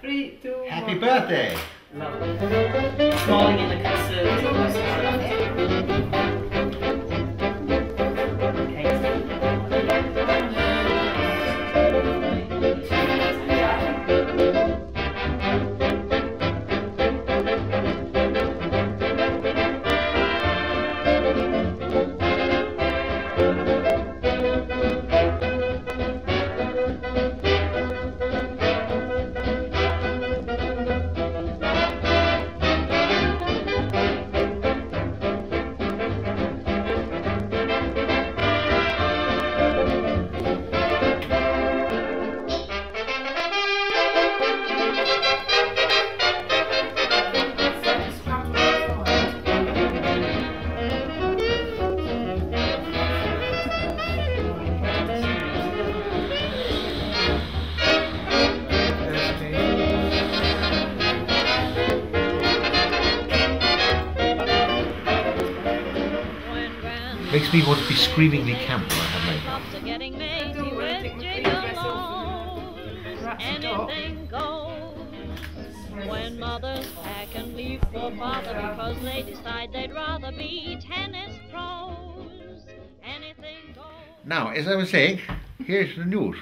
Three, two, Happy one. birthday! Lovely. Smiling in the conservative Makes me want to be screamingly camp when I have makeup. Getting. When mothers pack and leave for father because they decide they'd rather be tennis pros. Anything goes. Now, as I was saying, here's the news.